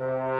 you